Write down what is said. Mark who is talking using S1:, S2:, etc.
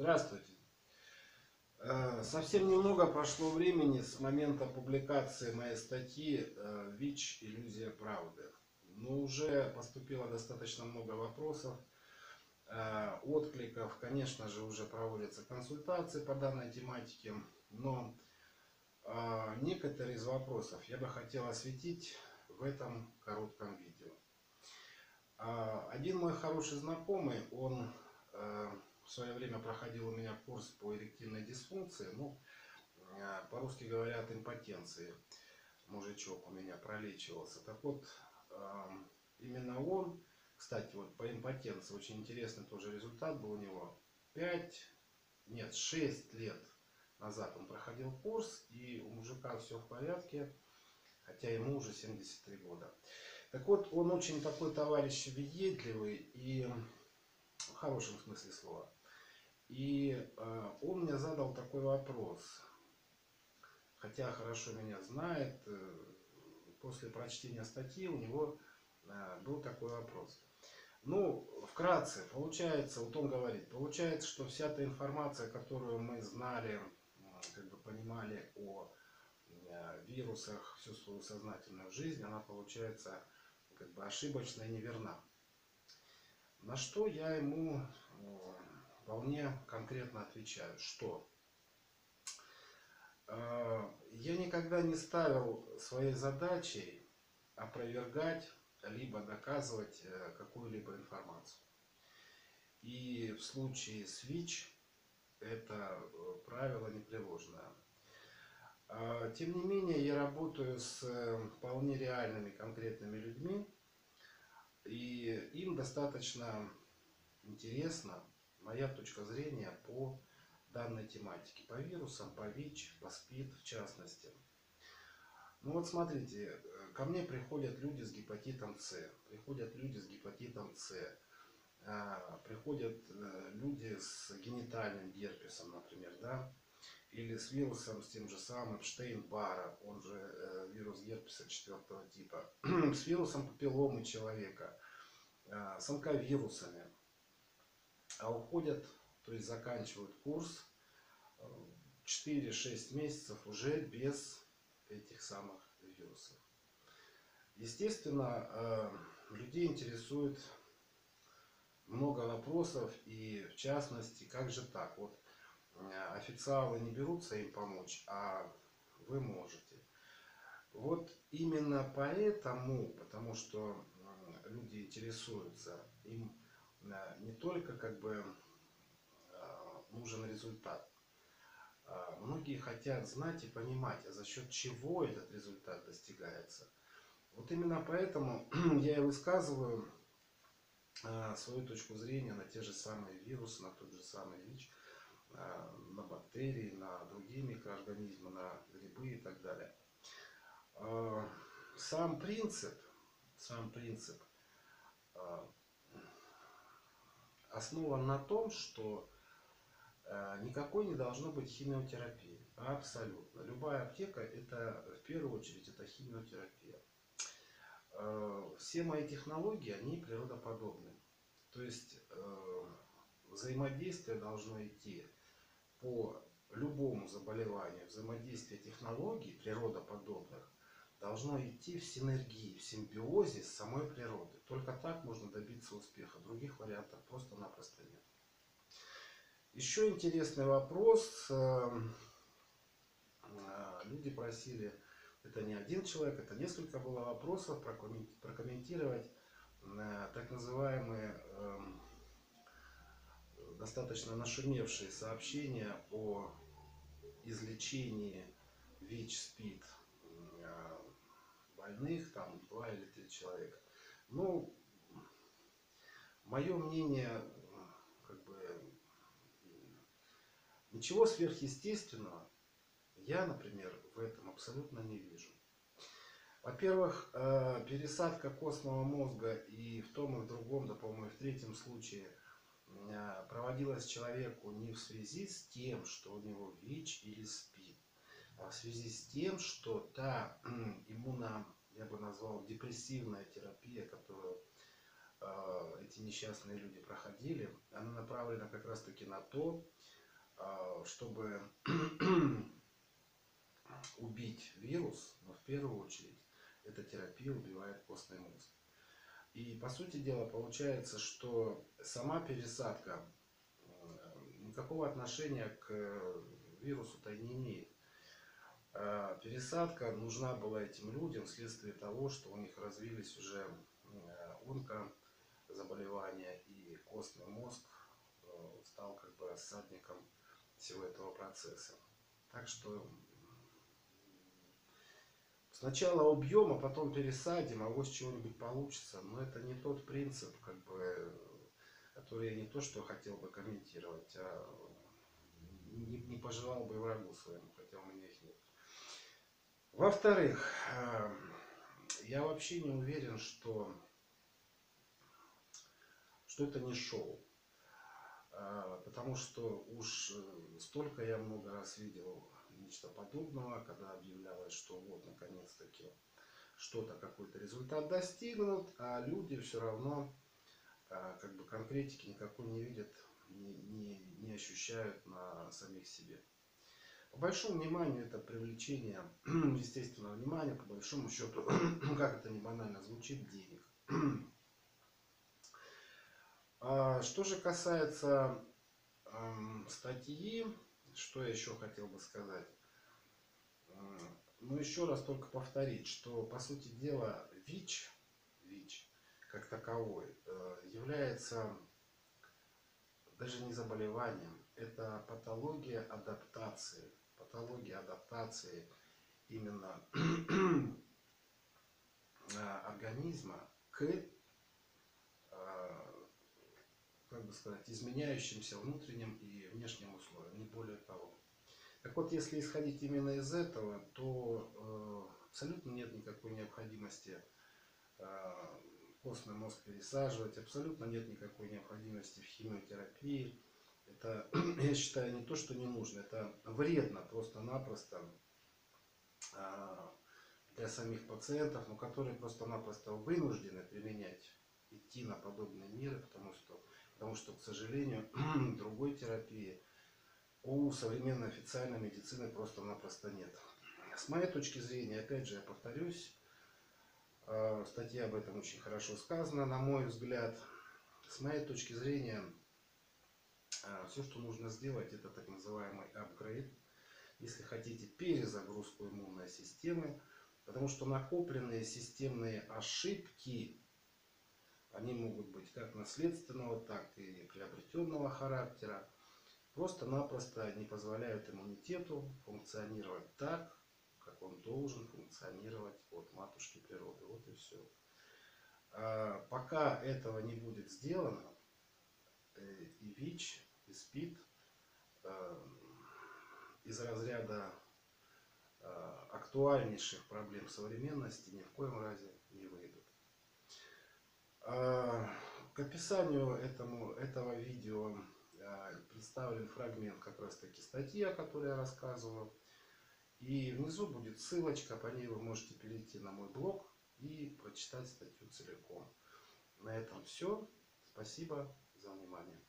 S1: Здравствуйте. Э, совсем немного прошло времени с момента публикации моей статьи э, «ВИЧ. Иллюзия правды». Но уже поступило достаточно много вопросов, э, откликов. Конечно же, уже проводятся консультации по данной тематике. Но некоторые из вопросов я бы хотел осветить в этом коротком видео. Один мой хороший знакомый, он в свое время проходил у меня курс по эректильной дисфункции, ну, э, по-русски говорят, импотенции. Мужичок у меня пролечивался. Так вот, эм, именно он, кстати, вот по импотенции, очень интересный тоже результат был у него. 5, нет, 6 лет назад он проходил курс, и у мужика все в порядке, хотя ему уже 73 года. Так вот, он очень такой товарищ въедливый и в хорошем смысле слова. И э, он мне задал такой вопрос, хотя хорошо меня знает, э, после прочтения статьи у него э, был такой вопрос. Ну, вкратце, получается, вот он говорит, получается, что вся та информация, которую мы знали, как бы понимали о вирусах всю свою сознательную жизнь, она получается как бы ошибочна и неверна. На что я ему вполне конкретно отвечаю, что э, я никогда не ставил своей задачей опровергать либо доказывать э, какую-либо информацию. И в случае с ВИЧ это э, правило непреложное. Тем не менее, я работаю с вполне реальными конкретными людьми, и им достаточно интересно моя точка зрения по данной тематике, по вирусам, по ВИЧ, по СПИД в частности. Ну вот смотрите, э, ко мне приходят люди с гепатитом С, приходят люди с гепатитом С, а, приходят э, люди с генитальным герпесом, например, да, или с вирусом, с тем же самым Штейн-Бара, он же э, вирус герпеса четвертого типа, с вирусом папилломы человека, с онковирусами, а уходят, то есть заканчивают курс 4-6 э, месяцев уже без этих самых вирусов. Естественно, э, людей интересует много вопросов и в частности, как же так? Вот э, официалы не берутся им помочь, а вы можете. Вот именно поэтому, потому что люди интересуются, им не только как бы а, нужен результат. А, многие хотят знать и понимать, а за счет чего этот результат достигается. Вот именно поэтому я и высказываю свою точку зрения на те же самые вирусы, на тот же самый ВИЧ, на бактерии, на другие микроорганизмы, на грибы и так далее. Сам принцип, сам принцип основан на том, что э, никакой не должно быть химиотерапии. Абсолютно. Любая аптека это в первую очередь это химиотерапия. Э, все мои технологии, они природоподобны. То есть э, взаимодействие должно идти по любому заболеванию, взаимодействие технологий природоподобных должно идти в синергии, в симбиозе с самой природой. Только так можно добиться успеха. Других вариантов просто-напросто нет. Еще интересный вопрос. Эм, э, люди просили, это не один человек, это несколько было вопросов прокомментировать э, так называемые эм, достаточно нашумевшие сообщения о излечении ВИЧ-СПИД больных, там два или три человека. Ну, мое мнение, как бы, ничего сверхъестественного я, например, в этом абсолютно не вижу. Во-первых, э, пересадка костного мозга и в том и в другом, да, по-моему, и в третьем случае э, проводилась человеку не в связи с тем, что у него ВИЧ или СПИД, а в связи с тем, что та иммуно я бы назвал депрессивная терапия, которую э, эти несчастные люди проходили, она направлена как раз таки на то, а, чтобы убить вирус, но в первую очередь эта терапия убивает костный мозг. И по сути дела получается, что сама пересадка никакого отношения к вирусу-то и не имеет. А пересадка нужна была этим людям вследствие того, что у них развились уже онкозаболевания и костный мозг э, стал как бы рассадником всего этого процесса. Так что сначала убьем, а потом пересадим, а вот чего-нибудь получится. Но это не тот принцип, как бы, который я не то что хотел бы комментировать, а не, не пожелал бы врагу своему, хотя у меня их нет. Во-вторых, эм, я вообще не уверен, что, что это не шоу. Э, потому что уж э, столько я много раз видел нечто подобного, когда объявлялось, что вот наконец-таки что-то, какой-то результат достигнут, а люди все равно э, как бы конкретики никакой не видят, не, не, не ощущают на самих себе. По большому вниманию это привлечение естественного внимания, по большому счету, как это не банально звучит, денег. А что же касается статьи, что я еще хотел бы сказать? Ну, еще раз только повторить, что, по сути дела, ВИЧ, ВИЧ как таковой, э, является даже не заболеванием, это патология адаптации. Патология адаптации именно организма к как бы сказать, изменяющимся внутренним и внешним условиям, не более того. Так вот, если исходить именно из этого, то э, абсолютно нет никакой необходимости э, костный мозг пересаживать, абсолютно нет никакой необходимости в химиотерапии. Это, я считаю, не то, что не нужно, это вредно просто-напросто э, для самих пациентов, но которые просто-напросто вынуждены применять, идти на подобные меры, потому что Потому что, к сожалению, другой терапии у современной официальной медицины просто-напросто нет. С моей точки зрения, опять же, я повторюсь, в статье об этом очень хорошо сказано, на мой взгляд. С моей точки зрения, все, что нужно сделать, это так называемый апгрейд. Если хотите, перезагрузку иммунной системы. Потому что накопленные системные ошибки они могут быть как наследственного, так и приобретенного характера. Просто-напросто не позволяют иммунитету функционировать так, как он должен функционировать от матушки природы. Вот и все. А пока этого не будет сделано, э, и ВИЧ, и СПИД э, из разряда э, актуальнейших проблем современности ни в коем разе не выйдут. А, к описанию этому, этого видео представлен фрагмент как раз таки статьи, о которой я рассказывал. И внизу будет ссылочка, по ней вы можете перейти на мой блог и прочитать статью целиком. На этом все. Спасибо за внимание.